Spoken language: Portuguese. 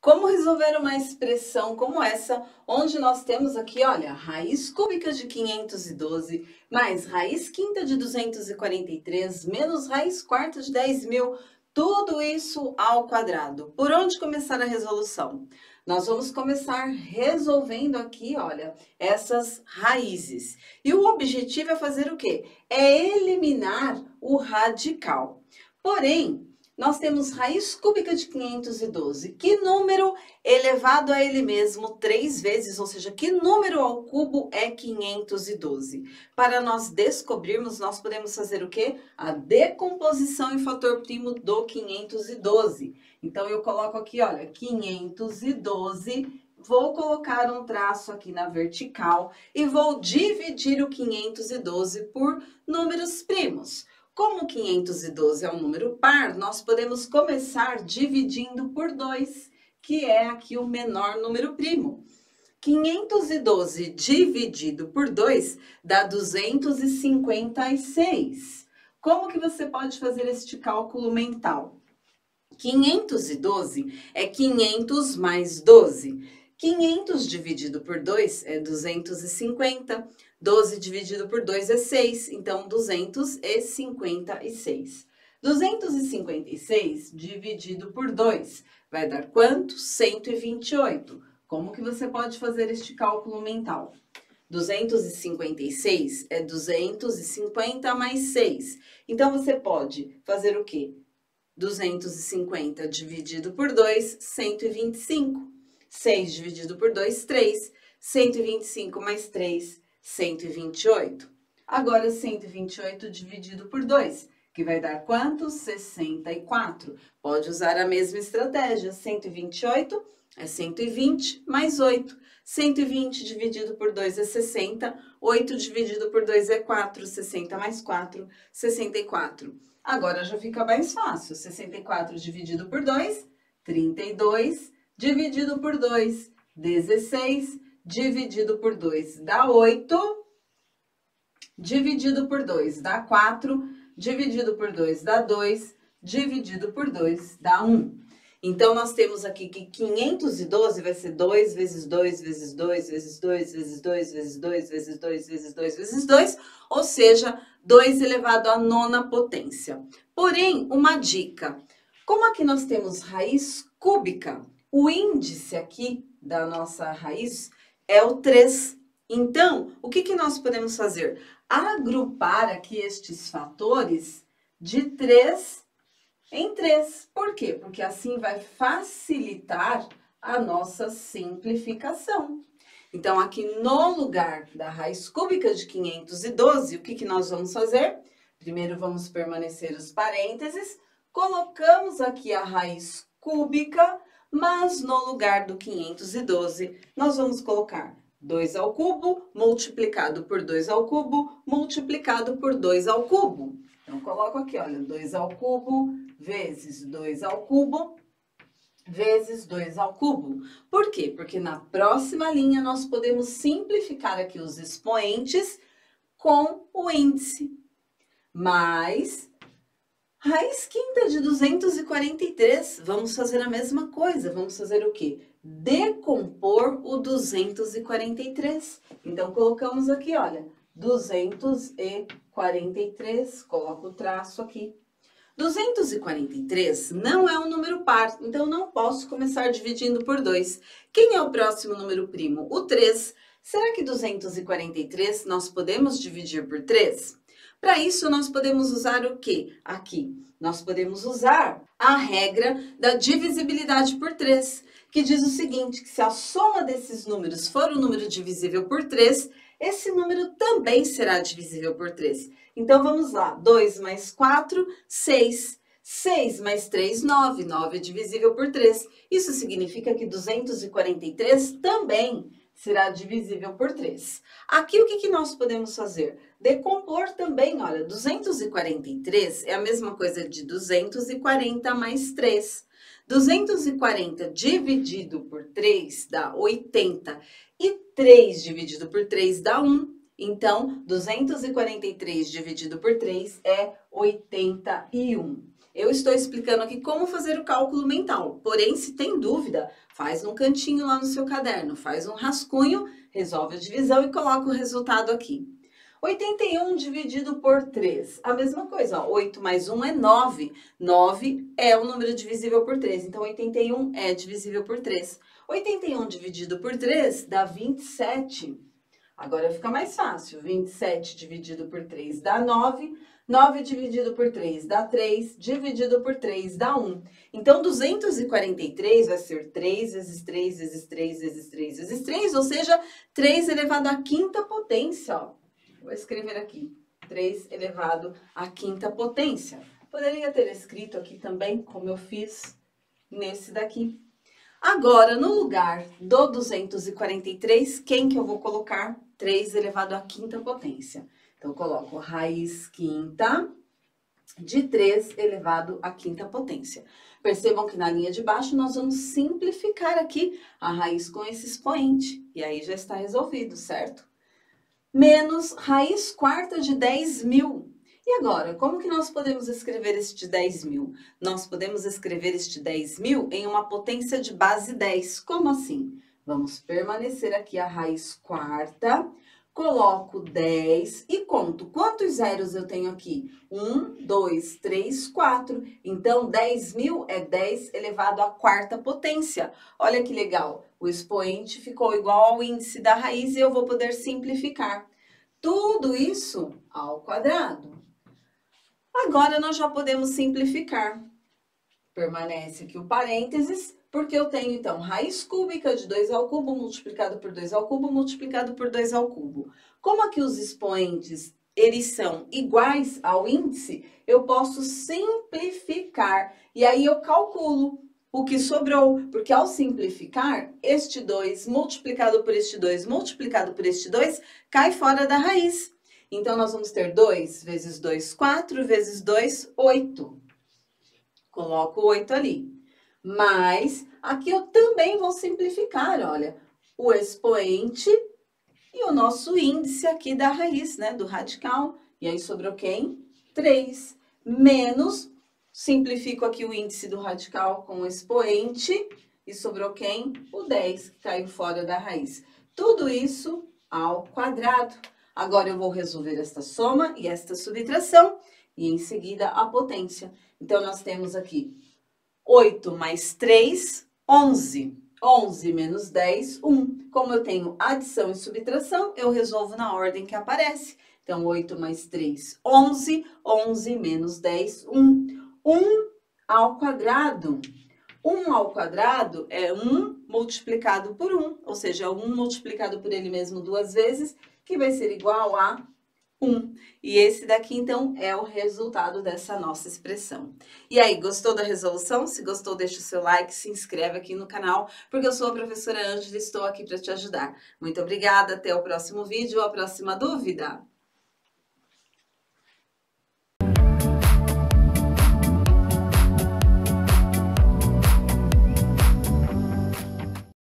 Como resolver uma expressão como essa, onde nós temos aqui, olha, raiz cúbica de 512 mais raiz quinta de 243 menos raiz quarta de 10 mil, tudo isso ao quadrado. Por onde começar a resolução? Nós vamos começar resolvendo aqui, olha, essas raízes. E o objetivo é fazer o quê? É eliminar o radical. Porém, nós temos raiz cúbica de 512. Que número elevado a ele mesmo três vezes, ou seja, que número ao cubo é 512? Para nós descobrirmos, nós podemos fazer o quê? A decomposição em fator primo do 512. Então, eu coloco aqui, olha, 512 vou colocar um traço aqui na vertical e vou dividir o 512 por números primos. Como 512 é um número par, nós podemos começar dividindo por 2, que é aqui o menor número primo. 512 dividido por 2 dá 256. Como que você pode fazer este cálculo mental? 512 é 500 mais 12. 500 dividido por 2 é 250. 12 dividido por 2 é 6, então 256. 256 dividido por 2 vai dar quanto? 128. Como que você pode fazer este cálculo mental? 256 é 250 mais 6. Então, você pode fazer o quê? 250 dividido por 2, 125. 6 dividido por 2, 3. 125 mais 3, 128. Agora, 128 dividido por 2, que vai dar quanto? 64. Pode usar a mesma estratégia. 128 é 120 mais 8. 120 dividido por 2 é 60. 8 dividido por 2 é 4. 60 mais 4, 64. Agora já fica mais fácil. 64 dividido por 2, 32. Dividido por 2, 16 dividido por 2 dá 8, dividido por 2 dá 4, dividido por 2 dá 2, dividido por 2 dá 1. Então, nós temos aqui que 512 vai ser 2 vezes 2 vezes 2 vezes 2 vezes 2 vezes 2 vezes 2 vezes 2 vezes 2, ou seja, 2 elevado à nona potência. Porém, uma dica, como aqui nós temos raiz cúbica, o índice aqui da nossa raiz é o 3. Então, o que, que nós podemos fazer? Agrupar aqui estes fatores de 3 em 3. Por quê? Porque assim vai facilitar a nossa simplificação. Então, aqui no lugar da raiz cúbica de 512, o que, que nós vamos fazer? Primeiro, vamos permanecer os parênteses, colocamos aqui a raiz cúbica mas no lugar do 512, nós vamos colocar 2 ao cubo multiplicado por 2 ao cubo multiplicado por 2 ao cubo. Então, coloco aqui, olha, 2 ao cubo vezes 2 ao cubo vezes 2 ao cubo. Por quê? Porque na próxima linha nós podemos simplificar aqui os expoentes com o índice. Mais Raiz quinta de 243, vamos fazer a mesma coisa. Vamos fazer o quê? Decompor o 243. Então, colocamos aqui, olha, 243, coloco o traço aqui. 243 não é um número par, então não posso começar dividindo por 2. Quem é o próximo número primo? O 3. Será que 243 nós podemos dividir por 3? Para isso, nós podemos usar o que aqui? Nós podemos usar a regra da divisibilidade por 3, que diz o seguinte, que se a soma desses números for um número divisível por 3, esse número também será divisível por 3. Então, vamos lá. 2 mais 4, 6. 6 mais 3, 9. 9 é divisível por 3. Isso significa que 243 também será divisível por 3. Aqui, o que, que nós podemos fazer? Decompor também, olha, 243 é a mesma coisa de 240 mais 3. 240 dividido por 3 dá 80 e 3 dividido por 3 dá 1. Então, 243 dividido por 3 é 81. Eu estou explicando aqui como fazer o cálculo mental. Porém, se tem dúvida, faz um cantinho lá no seu caderno, faz um rascunho, resolve a divisão e coloca o resultado aqui. 81 dividido por 3. A mesma coisa, ó, 8 mais 1 é 9. 9 é o número divisível por 3, então 81 é divisível por 3. 81 dividido por 3 dá 27. Agora fica mais fácil. 27 dividido por 3 dá 9. 9 dividido por 3 dá 3, dividido por 3 dá 1. Então, 243 vai ser 3 vezes 3 vezes 3 vezes 3 vezes 3, ou seja, 3 elevado à quinta potência, ó. Vou escrever aqui, 3 elevado à quinta potência. Poderia ter escrito aqui também, como eu fiz nesse daqui. Agora, no lugar do 243, quem que eu vou colocar? 3 elevado à quinta potência. Então, eu coloco raiz quinta de 3 elevado à quinta potência. Percebam que na linha de baixo nós vamos simplificar aqui a raiz com esse expoente. E aí já está resolvido, certo? menos raiz quarta de 10 mil. E agora, como que nós podemos escrever este 10 mil? Nós podemos escrever este 10 mil em uma potência de base 10. Como assim? Vamos permanecer aqui a raiz quarta, coloco 10 e conto. Quantos zeros eu tenho aqui? 1, 2, 3, 4. Então, 10 mil é 10 elevado à quarta potência. Olha que legal o expoente ficou igual ao índice da raiz e eu vou poder simplificar. Tudo isso ao quadrado. Agora, nós já podemos simplificar. Permanece aqui o parênteses, porque eu tenho, então, raiz cúbica de 2 ao cubo multiplicado por 2 ao cubo multiplicado por 2 ao cubo. Como aqui os expoentes, eles são iguais ao índice, eu posso simplificar. E aí, eu calculo o que sobrou, porque ao simplificar, este 2 multiplicado por este 2 multiplicado por este 2 cai fora da raiz. Então, nós vamos ter 2 vezes 2, 4, vezes 2, 8. Coloco o 8 ali. Mas, aqui eu também vou simplificar, olha, o expoente e o nosso índice aqui da raiz, né, do radical. E aí, sobrou quem? 3 menos Simplifico aqui o índice do radical com o expoente e sobrou quem? O 10, que caiu fora da raiz. Tudo isso ao quadrado. Agora, eu vou resolver esta soma e esta subtração e, em seguida, a potência. Então, nós temos aqui 8 mais 3, 11. 11 menos 10, 1. Como eu tenho adição e subtração, eu resolvo na ordem que aparece. Então, 8 mais 3, 11. 11 menos 10, 1. 1 ao quadrado. 1 ao quadrado é 1 multiplicado por 1, ou seja, 1 multiplicado por ele mesmo duas vezes, que vai ser igual a 1. E esse daqui, então, é o resultado dessa nossa expressão. E aí, gostou da resolução? Se gostou, deixa o seu like, se inscreve aqui no canal, porque eu sou a professora Ângela e estou aqui para te ajudar. Muito obrigada, até o próximo vídeo, a próxima dúvida.